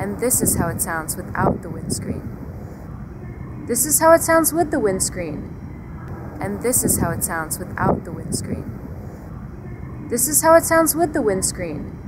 And this is how it sounds without the windscreen. This is how it sounds with the windscreen. And this is how it sounds without the windscreen. This is how it sounds with the windscreen.